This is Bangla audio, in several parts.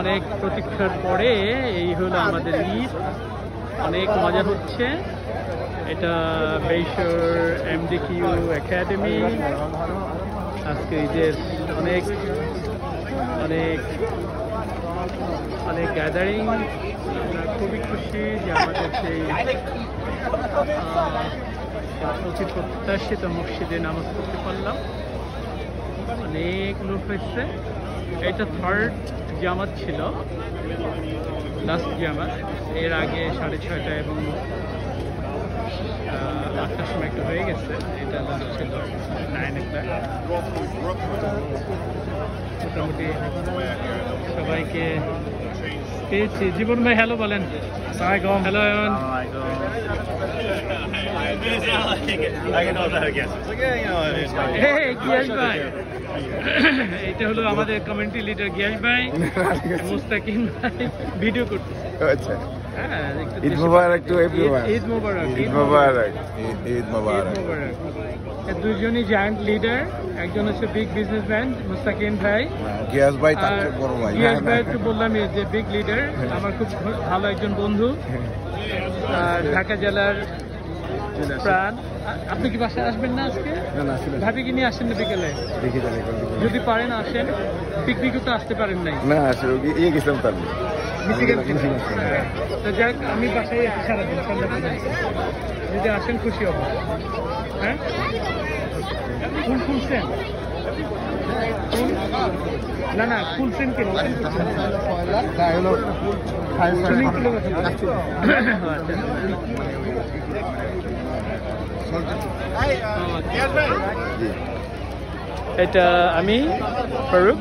অনেক প্রতীক্ষার পরে এই হলো আমাদের ঈদ অনেক মজা হচ্ছে। এটা বেইশর এমডি কিউ একাডেমি আজকে ঈদের অনেক অনেক অনেক গ্যাদারিং খুবই খুশি যে আমাদের সেই অতি প্রত্যাশিত মসজিদে নামাজ পড়তে পারলাম। অনেক লোক হয়েছে এটা থার্ড জামাত ছিল। লাস্ট জামাত। এর আগে সাড়ে ছয়টা এবং আটটার সময় একটু হয়ে গেছে। এটা লাস্ট ছিল নাইন মোটামুটি সবাইকে পেয়েছি। জীবন ভাই হ্যালো বলেন। হ্যালো গিয়াস ভাই এটা হলো আমাদের কমিউনিটি লিডার গিয়াস ভাই মুস্তাকিম ভাই ভিডিও করতে আচ্ছা হ্যাঁ, ঈদ মোবারক ঈদ- everyone. ঈদ মোবারক ঈদ মোবারক ঈদ- মোবারক দুজনই জায়ান্ট লিডার একজন হচ্ছে বিগ বিজনেসম্যান মুস্তাকিম ভাই গিয়াস ভাই তার বড় ভাই গিয়াস ভাই একটু বললাম যে বিগ লিডার আমার খুব ভালো একজন বন্ধু ঢাকা জেলার প্রাণ আপনি কি বাসায় আসবেন না আজকে? না না আসলে ভাবিকে নিয়ে আসেন না বিকেলে? যদি পারেন আসেন। পিকনিকও তো আসতে পারেন নাই। না আসলে ইয়ে গেছিলাম তার যাক আমি বাসায় আছি সারাদিন সন্ধ্যা যদি আসেন খুশি হব। হ্যাঁ? ফুল ফুলছেন ফুল? না না ফুলছেন কেন সুইমিং পুলের এটা আমি ফারুক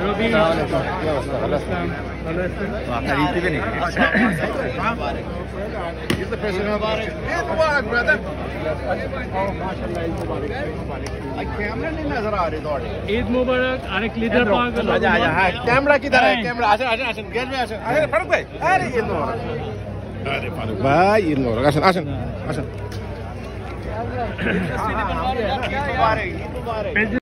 রবি ভালো আসসালাম ভালো আছেন আপনার ঈদ দিবেন ঈদ মুবারক আরেক লিডার পাওয়া গেল कैमरा किधर है? कैमरा आसन आसन आसन गेट में आसन अरे फारूक भाई अरे ये लो अरे Farooq Baik, orang asin, asin, asin.